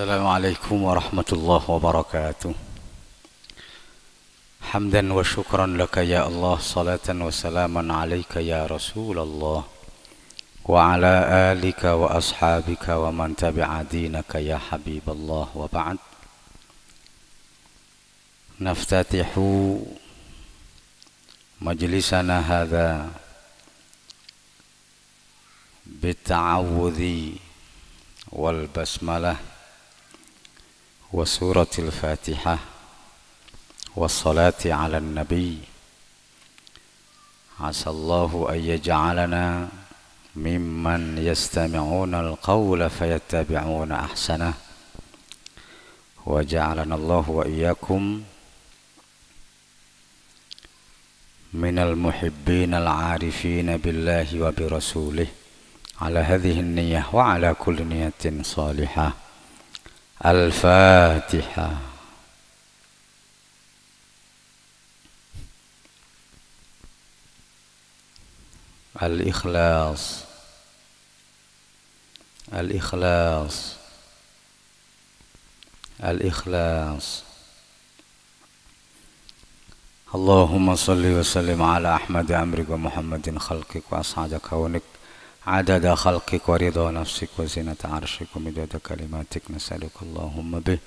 السلام عليكم ورحمة الله وبركاته. حمدا وشكرا لك يا الله صلاة وسلاما عليك يا رسول الله. وعلى آلك وأصحابك ومن تبع دينك يا حبيب الله. وبعد نفتتح مجلسنا هذا بالتعوذ والبسملة. وسورة الفاتحة والصلاة على النبي. عسى الله أن يجعلنا ممن يستمعون القول فيتبعون أحسنه. وجعلنا الله وإياكم من المحبين العارفين بالله وبرسوله على هذه النية وعلى كل نية صالحة. الفاتحة. الإخلاص. الإخلاص. الإخلاص. اللهم صل وسلم على أحمد أمرك ومحمد خلقك وأسعد كونك عدد خلقك ورضا نفسك وزنة عرشك ومداد كلماتك. نسألك اللهم به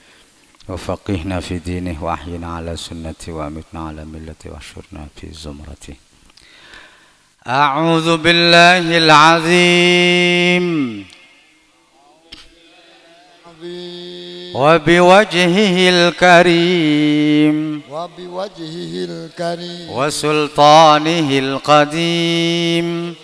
وفقهنا في دينه وأحينا على سنته وأمتنا على ملته واحشرنا في زمرته. أعوذ بالله العظيم. وبوجهه الكريم. وبوجهه الكريم. وسلطانه القديم.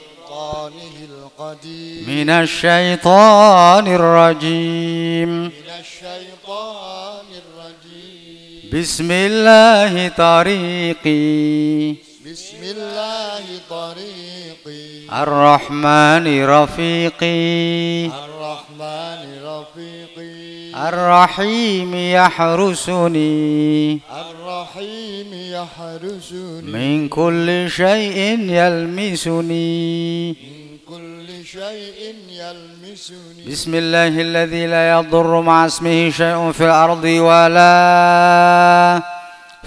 من الشيطان الرجيم. من الشيطان الرجيم. بسم الله طريقي. بسم الله طريقي. الرحمن رفيقي. الرحمن رفيقي. الرحيم يحرسني. الرحيم يحرسني. من كل شيء يلمسني. من كل شيء يلمسني. بسم الله الذي لا يضر مع اسمه شيء في الأرض ولا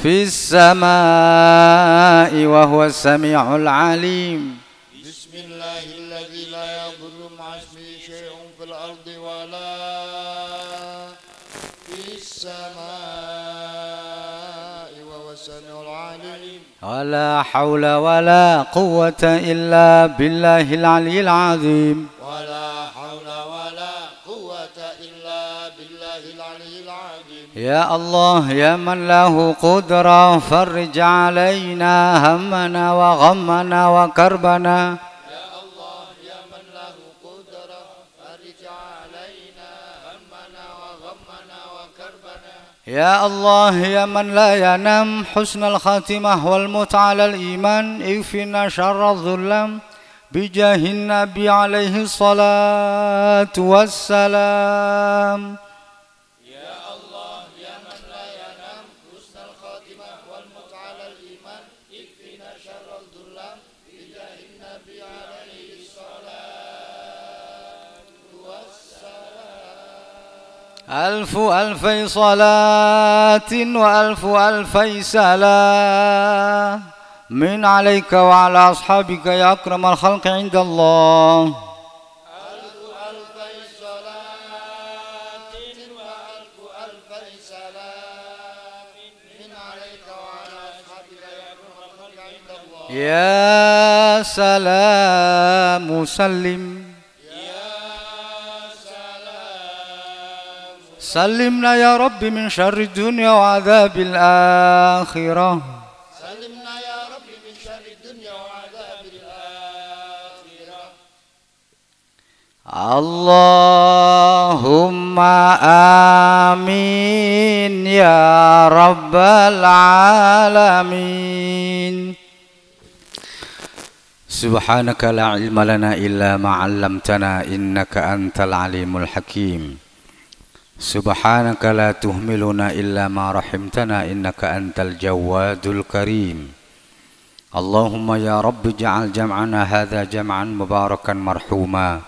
في السماء وهو السميع العليم. ولا حول ولا قوة إلا بالله العلي العظيم. ولا حول ولا قوة إلا بالله العلي العظيم. يا الله يا من له قدرة فرج علينا همنا وغمنا وكربنا. يا الله يا من لا ينام حسن الخاتمة والموت على الإيمان اكفنا شر الظلم بجاه النبي عليه الصلاة والسلام. ألف ألفي صلاة وألف ألفي سلام. من عليك وعلى أصحابك يا أكرم الخلق عند الله. ألف ألفي وألف ألفي سلام من عليك وعلى أصحابك يا أكرم الخلق عند الله يا سلام سلم. سلمنا يا رب من شر الدنيا وعذاب الآخرة. سلمنا يا رب من شر الدنيا وعذاب الآخرة. اللهم آمين يا رب العالمين. سبحانك لا علم لنا إلا ما علمتنا إنك أنت العليم الحكيم. سبحانك لا تهملنا إلا ما رحمتنا إنك أنت الجواد الكريم. اللهم يا رب اجعل جمعنا هذا جمعا مباركا مرحوما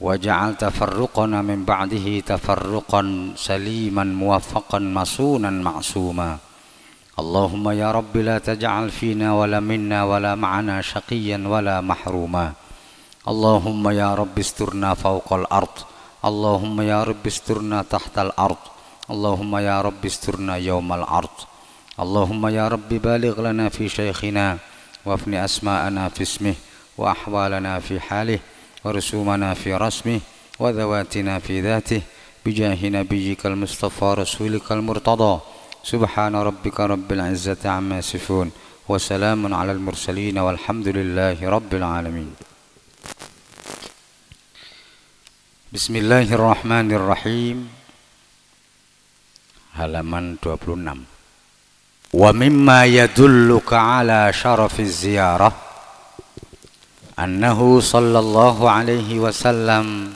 واجعل تفرقنا من بعده تفرقا سليما موفقا مصونا معصوما. اللهم يا رب لا تجعل فينا ولا منا ولا معنا شقيا ولا محروما. اللهم يا رب استرنا فوق الأرض اللهم يا رب استرنا تحت الأرض. اللهم يا رب استرنا يوم العرض. اللهم يا رب بالغ لنا في شيخنا وافن أسماءنا في اسمه وأحوالنا في حاله ورسومنا في رسمه وذواتنا في ذاته. بجاه نبيك المصطفى رسولك المرتضى. سبحان ربك رب العزة عما يصفون وسلام على المرسلين والحمد لله رب العالمين. بسم الله الرحمن الرحيم. هلمن 26 ومما يدلك على شرف الزيارة أنه صلى الله عليه وسلم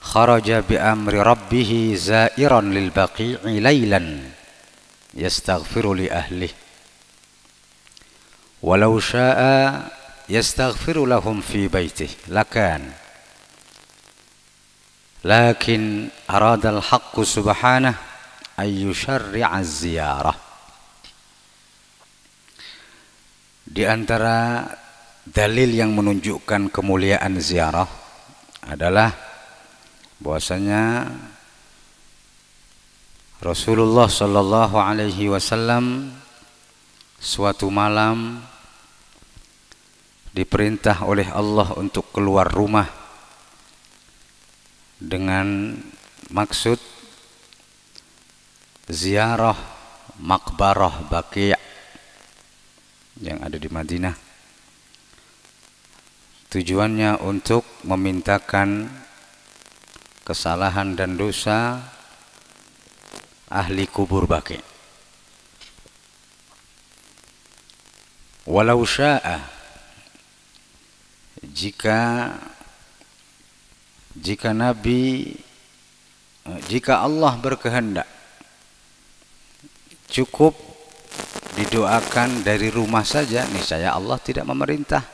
خرج بأمر ربه زائرا للبقيع ليلا يستغفر لأهله. ولو شاء يستغفر لهم في بيته لكان. لكن أراد الحق سبحانه أن يشرع الزيارة Di antara dalil yang menunjukkan kemuliaan ziarah adalah bahwasanya Rasulullah Shallallahu Alaihi Wasallam suatu malam diperintah oleh Allah untuk keluar rumah dengan maksud ziarah makbarah Baqi' yang ada di Madinah. Tujuannya untuk memintakan kesalahan dan dosa ahli kubur baki. Walau sya'a jika jika Nabi jika Allah berkehendak cukup didoakan dari rumah saja saya Allah tidak memerintah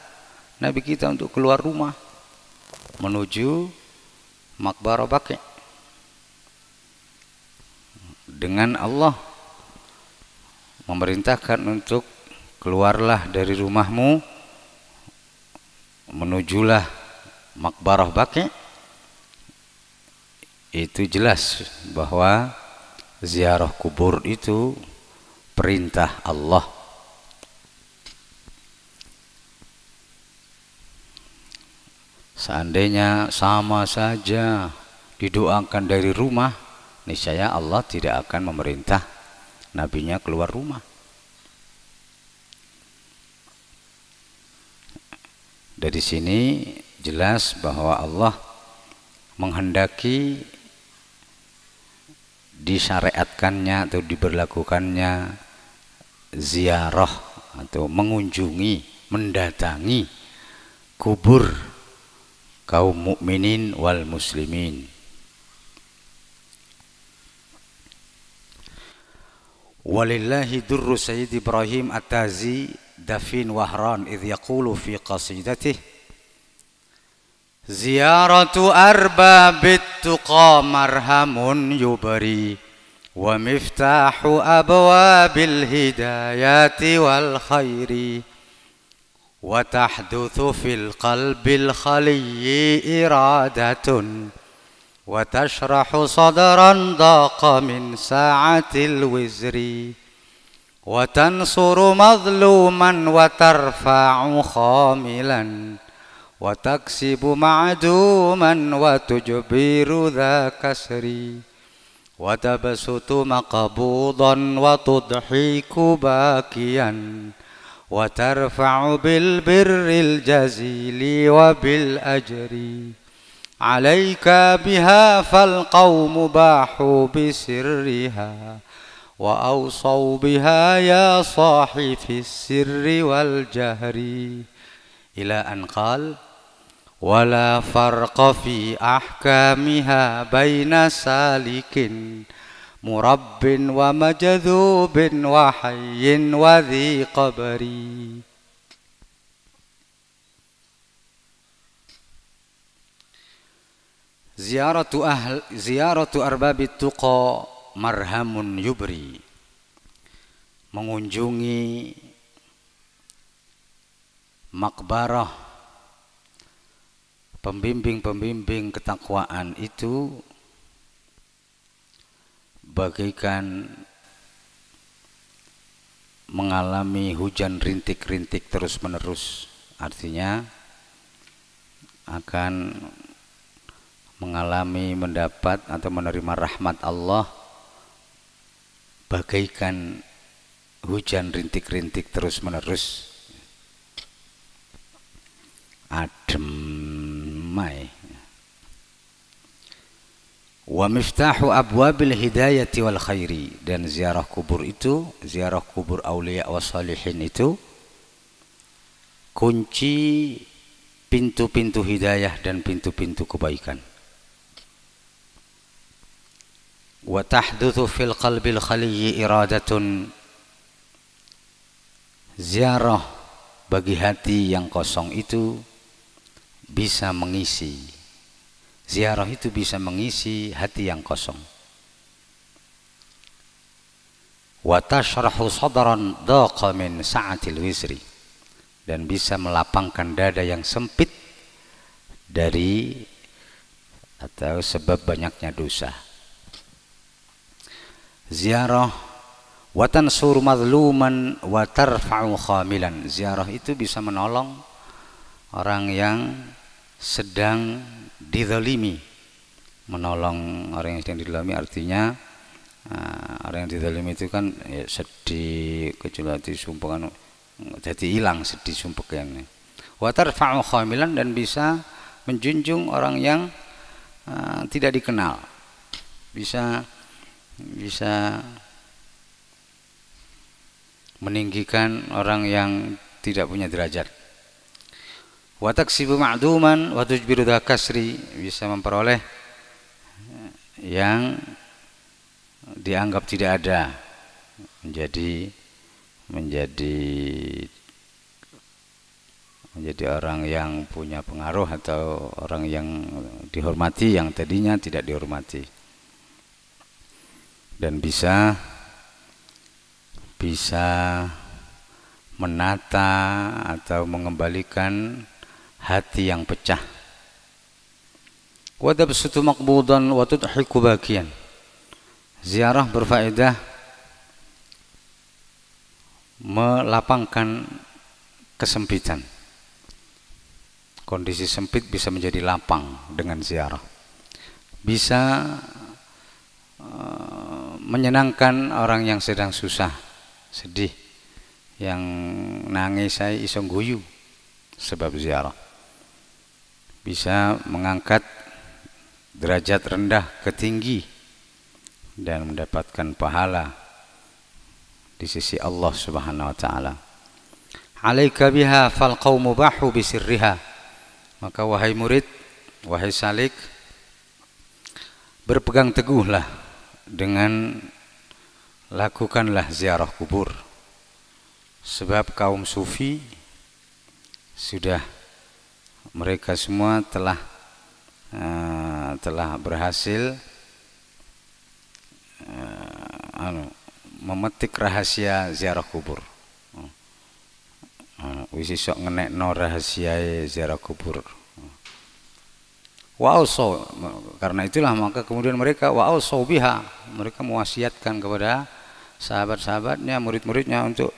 Nabi kita untuk keluar rumah menuju makbarah Baqi. Dengan Allah memerintahkan untuk keluarlah dari rumahmu menujulah makbarah Baqi itu jelas bahwa ziarah kubur itu perintah Allah Seandainya sama saja didoakan dari rumah, niscaya Allah tidak akan memerintah nabinya keluar rumah. Dari sini jelas bahwa Allah menghendaki disyariatkannya atau diberlakukannya ziarah atau mengunjungi, mendatangi kubur kaum mukminin wal muslimin. Walillahi durru Sayyid Ibrahim At-Tazi Dafin Wahran idh yaqulu fi qasidatih Ziyaratu arbabit tuqa marhamun yubari ومفتاح أبواب الهدايات والخير وتحدث في القلب الخلي إرادة وتشرح صدرا ضاق من ساعة الوزر وتنصر مظلوما وترفع خاملا. وتكسب معدوما وتجبر ذا كسر. وتبسط مقبوضا وتضحك باكيا. وترفع بالبر الجزيل وبالأجر. عليك بها فالقوم باحوا بسرها. وأوصوا بها يا صاحي في السر والجهر. إلى أن قال ولا فرق في أحكامها بين سالك مرب ومجذوب وحي وذي قبر Ziyaratu ahl ziyaratu arbabit tuqa marhamun yubri. Mengunjungi makbarah pembimbing-pembimbing ketakwaan itu bagaikan mengalami hujan rintik-rintik terus-menerus. Artinya akan mengalami mendapat atau menerima rahmat Allah bagaikan hujan rintik-rintik terus-menerus adem Mai. Wa miftahu abwabil hidayati wal khairi dan ziarah kubur itu, ziarah kubur aulia wa salihin itu kunci pintu-pintu hidayah dan pintu-pintu kebaikan. Wa tahduthu fil qalbil khaliyi iradatun ziarah bagi hati yang kosong itu bisa mengisi. Ziarah itu bisa mengisi hati yang kosong. Min dan bisa melapangkan dada yang sempit dari atau sebab banyaknya dosa. Ziarah watan sur madluman wa tarfa'u khamilan. Ziarah itu bisa menolong orang yang sedang dizalimi menolong orang yang sedang dizalimi artinya uh, orang yang dizalimi itu kan ya, sedih kecuali sumpah kan jadi hilang sedih sumpah yang wa tarfa'u khamilan dan bisa menjunjung orang yang uh, tidak dikenal. Bisa bisa meninggikan orang yang tidak punya derajat. Wa taksibu ma'duman wa tujbiru kasri. Bisa memperoleh yang dianggap tidak ada. Menjadi menjadi menjadi orang yang punya pengaruh atau orang yang dihormati yang tadinya tidak dihormati. Dan bisa bisa menata atau mengembalikan hati yang pecah. Wa tabsutu maqbudan wa tudhiku bakian. Ziarah berfaedah melapangkan kesempitan. Kondisi sempit bisa menjadi lapang dengan ziarah. Bisa menyenangkan orang yang sedang susah, sedih, yang nangis saya isong guyu sebab ziarah. Bisa mengangkat derajat rendah ke tinggi dan mendapatkan pahala di sisi Allah Subhanahu wa taala. Alaika biha fal qaumu bahu bisirriha. Maka wahai murid, wahai salik, berpegang teguhlah dengan lakukanlah ziarah kubur sebab kaum sufi sudah mereka semua telah uh, telah berhasil uh, anu, memetik rahasia ziarah kubur. Uh, wis sok ngenekno rahasia ziarah kubur. Wa'ausau karena itulah maka kemudian mereka wa'ausau biha mereka mewasiatkan kepada sahabat-sahabatnya murid-muridnya untuk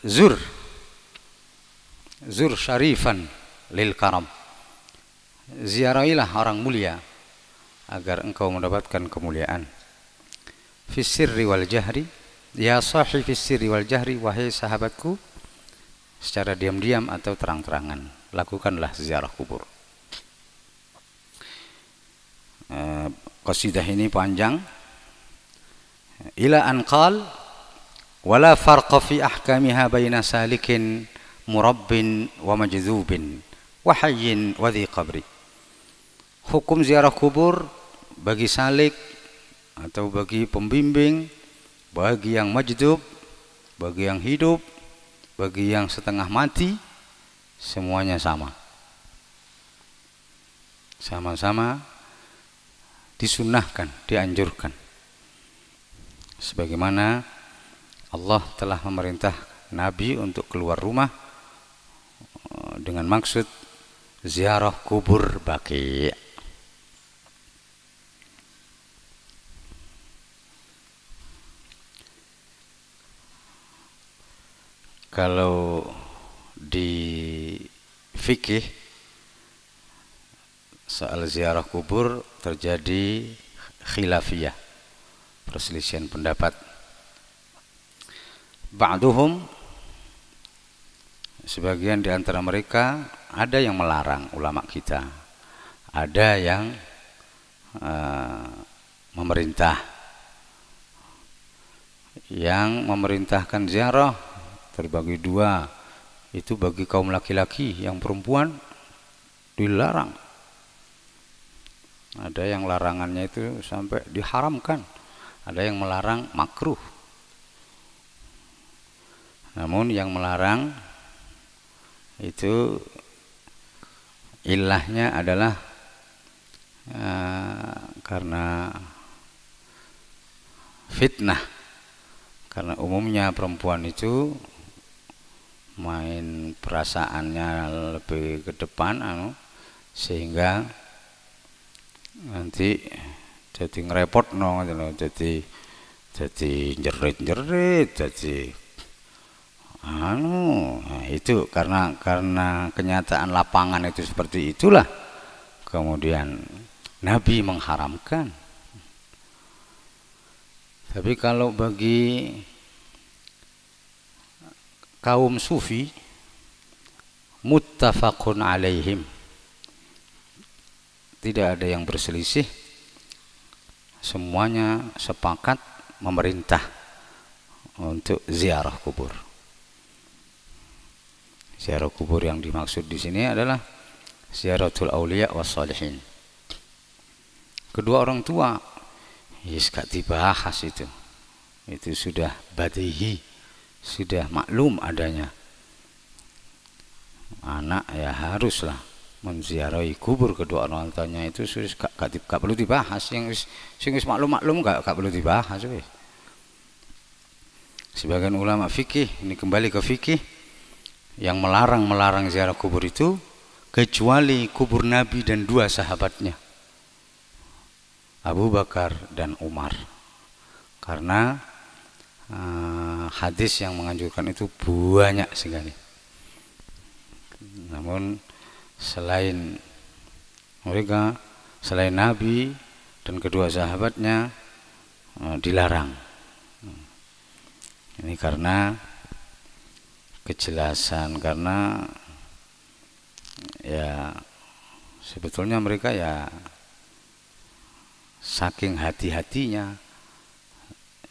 zur zur syarifan lil karam. Ziarahilah orang mulia agar engkau mendapatkan kemuliaan. Fisirri wal jahri ya sahih fisirri wal jahri wahai sahabatku secara diam-diam atau terang-terangan lakukanlah ziarah kubur. Qasidah ini panjang. Ila an qal wala farqa fi ahkamiha baina salikin murabbin wa majdzubin wa hayyin wa dhi qabri hukum ziarah kubur bagi salik atau bagi pembimbing bagi yang majdub bagi yang hidup bagi yang setengah mati semuanya sama sama-sama disunahkan, dianjurkan. Sebagaimana Allah telah memerintah Nabi untuk keluar rumah eh, dengan maksud ziarah kubur baki. Kalau di fikih soal ziarah kubur terjadi khilafiyah perselisihan pendapat ba'duhum sebagian di antara mereka ada yang melarang ulama kita. Ada yang uh, memerintah. Yang memerintahkan ziarah terbagi dua. Itu bagi kaum laki-laki yang perempuan dilarang. Ada yang larangannya itu sampai diharamkan. Ada yang melarang makruh. Namun yang melarang itu ilahnya adalah uh, karena fitnah. Karena umumnya perempuan itu main perasaannya lebih ke depan anu sehingga nanti jadi ngerepot no jadi jadi jerit jerit jadi anu nah itu karena karena kenyataan lapangan itu seperti itulah. Kemudian Nabi mengharamkan. Tapi kalau bagi kaum sufi muttafaqun alaihim. Tidak ada yang berselisih. Semuanya sepakat memerintah untuk ziarah kubur ziarah kubur yang dimaksud di sini adalah ziaratul aulia was salihin. Kedua orang tua yes gak dibahas itu. Itu sudah badihi sudah maklum adanya. Anak ya haruslah menziarahi kubur kedua orang tuanya itu sudah gak, gak, gak perlu dibahas. Yang sing maklum maklum gak, gak perlu dibahas sebagian ulama fikih ini kembali ke fikih yang melarang melarang ziarah kubur itu kecuali kubur Nabi dan dua sahabatnya Abu Bakar dan Umar karena uh, hadis yang menganjurkan itu banyak sekali. Namun selain mereka, selain Nabi dan kedua sahabatnya uh, dilarang. Ini karena kejelasan karena ya sebetulnya mereka ya saking hati-hatinya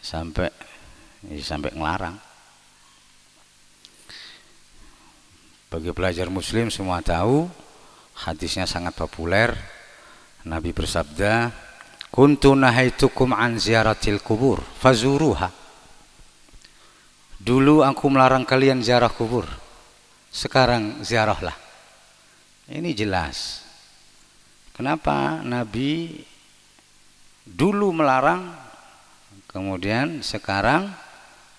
sampai ini sampai ngelarang. Bagi pelajar muslim semua tahu hadisnya sangat populer. Nabi bersabda kuntu nahaitukum an ziaratil kubur fazuruha dulu aku melarang kalian ziarah kubur. Sekarang ziarahlah. Ini jelas. Kenapa Nabi dulu melarang kemudian sekarang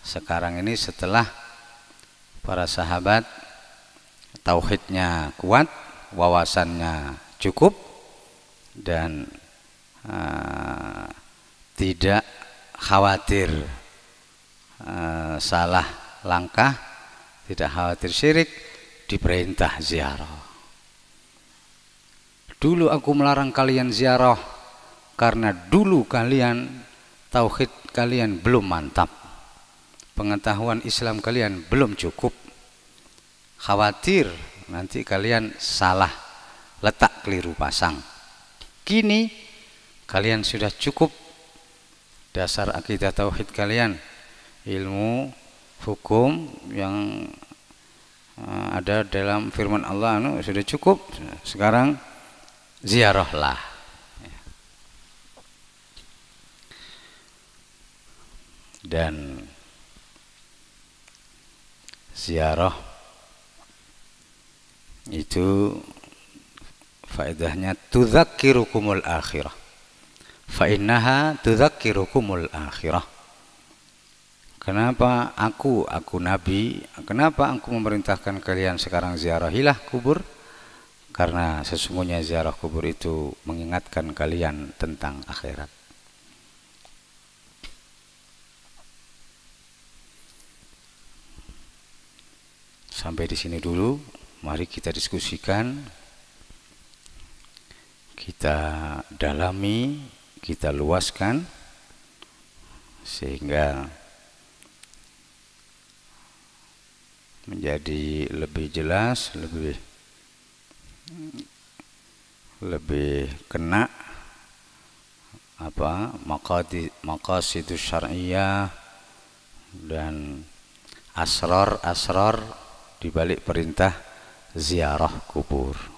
sekarang ini setelah para sahabat tauhidnya kuat, wawasannya cukup dan uh, tidak khawatir uh, salah langkah, tidak khawatir syirik, diperintah ziarah. Dulu aku melarang kalian ziarah karena dulu kalian tauhid kalian belum mantap. Pengetahuan Islam kalian belum cukup. Khawatir nanti kalian salah letak keliru pasang. Kini kalian sudah cukup. Dasar akidah tauhid kalian ilmu hukum yang eh, ada dalam firman Allah anu sudah cukup. Sekarang ziarahlah dan ziarah itu faedahnya tudzakkirukumul akhirah. Fa innaha tudzakkirukumul akhirah Kenapa aku, aku Nabi, kenapa aku memerintahkan kalian sekarang ziarahilah kubur? Karena sesungguhnya ziarah kubur itu mengingatkan kalian tentang akhirat. Sampai di sini dulu, mari kita diskusikan, kita dalami, kita luaskan, sehingga menjadi lebih jelas, lebih lebih kena apa maqadi maqasidus syar'iyyah dan asrar-asrar di balik perintah ziarah kubur.